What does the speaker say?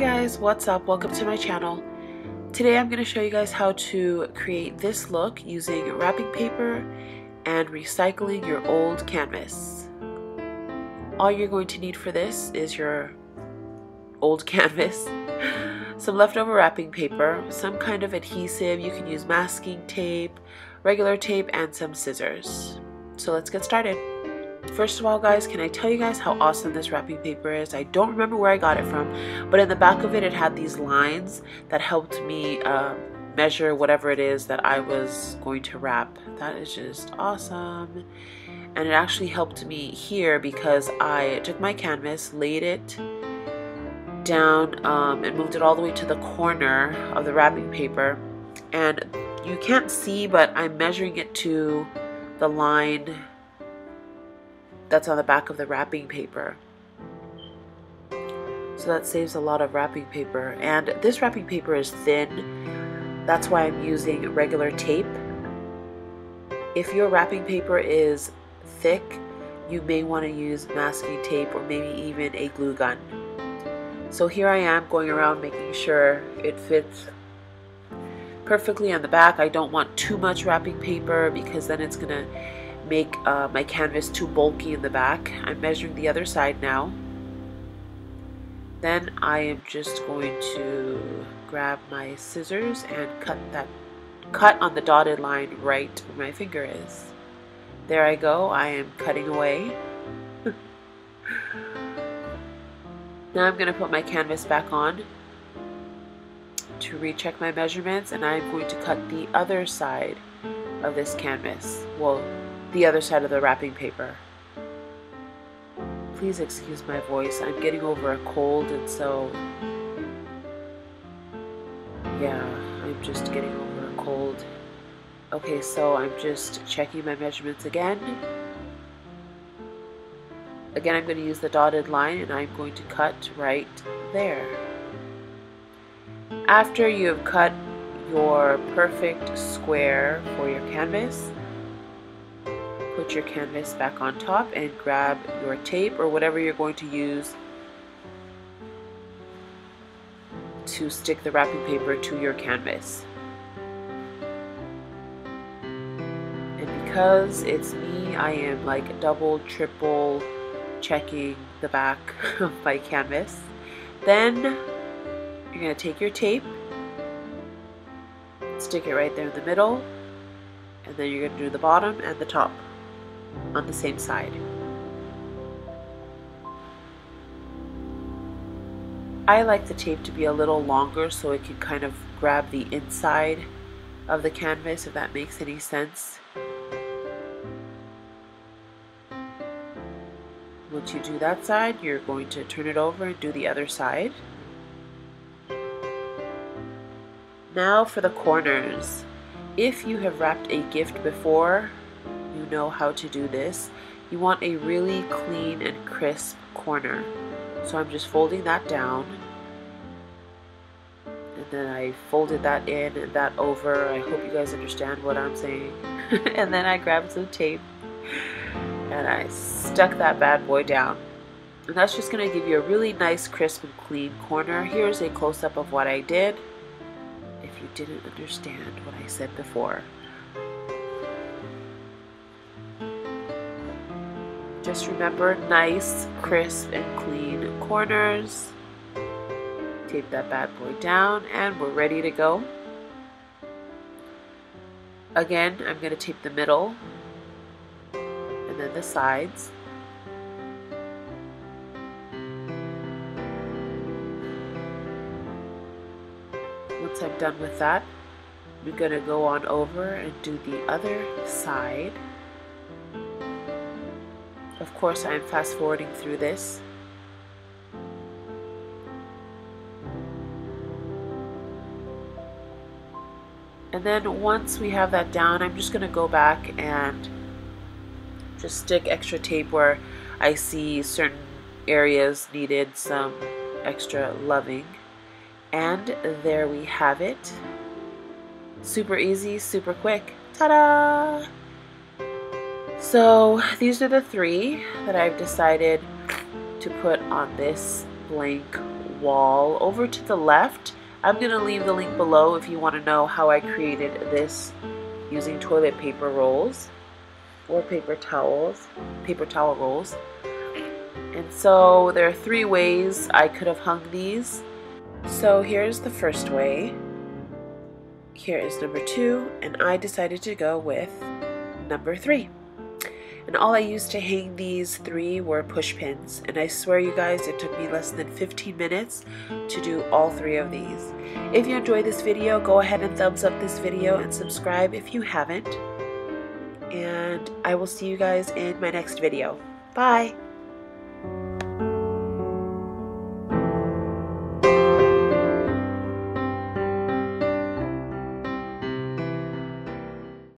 guys, what's up? Welcome to my channel. Today I'm going to show you guys how to create this look using wrapping paper and recycling your old canvas. All you're going to need for this is your old canvas, some leftover wrapping paper, some kind of adhesive, you can use masking tape, regular tape, and some scissors. So let's get started. First of all guys, can I tell you guys how awesome this wrapping paper is? I don't remember where I got it from, but in the back of it, it had these lines that helped me uh, measure whatever it is that I was going to wrap. That is just awesome. And it actually helped me here because I took my canvas, laid it down, um, and moved it all the way to the corner of the wrapping paper. And you can't see, but I'm measuring it to the line that's on the back of the wrapping paper. So that saves a lot of wrapping paper. And this wrapping paper is thin. That's why I'm using regular tape. If your wrapping paper is thick, you may want to use masking tape or maybe even a glue gun. So here I am going around making sure it fits perfectly on the back. I don't want too much wrapping paper because then it's going to make uh, my canvas too bulky in the back. I'm measuring the other side now. Then I am just going to grab my scissors and cut that cut on the dotted line right where my finger is. There I go, I am cutting away. now I'm going to put my canvas back on to recheck my measurements and I'm going to cut the other side of this canvas. Well, the other side of the wrapping paper. Please excuse my voice. I'm getting over a cold and so yeah, I'm just getting over a cold. Okay, so I'm just checking my measurements again. Again, I'm going to use the dotted line and I'm going to cut right there. After you have cut your perfect square for your canvas, put your canvas back on top and grab your tape or whatever you're going to use to stick the wrapping paper to your canvas. And because it's me, I am like double, triple checking the back of my canvas. Then you're going to take your tape, stick it right there in the middle, and then you're going to do the bottom and the top on the same side. I like the tape to be a little longer so it can kind of grab the inside of the canvas if that makes any sense. Once you do that side, you're going to turn it over and do the other side. Now for the corners. If you have wrapped a gift before, you know how to do this. You want a really clean and crisp corner. So I'm just folding that down. And then I folded that in and that over. I hope you guys understand what I'm saying. and then I grabbed some tape and I stuck that bad boy down. And that's just going to give you a really nice crisp and clean corner. Here's a close-up of what I did if you didn't understand what I said before. Just remember nice, crisp, and clean corners. Tape that bad boy down and we're ready to go. Again, I'm going to tape the middle and then the sides. Once I'm done with that, I'm going to go on over and do the other side. Of course, I'm fast forwarding through this. And then once we have that down, I'm just going to go back and just stick extra tape where I see certain areas needed some extra loving. And there we have it. Super easy, super quick. Ta-da! So these are the three that I've decided to put on this blank wall. Over to the left, I'm going to leave the link below if you want to know how I created this using toilet paper rolls or paper towels, paper towel rolls. And so there are three ways I could have hung these. So here's the first way. Here is number two, and I decided to go with number three. And all I used to hang these three were push pins. And I swear you guys, it took me less than 15 minutes to do all three of these. If you enjoyed this video, go ahead and thumbs up this video and subscribe if you haven't. And I will see you guys in my next video. Bye!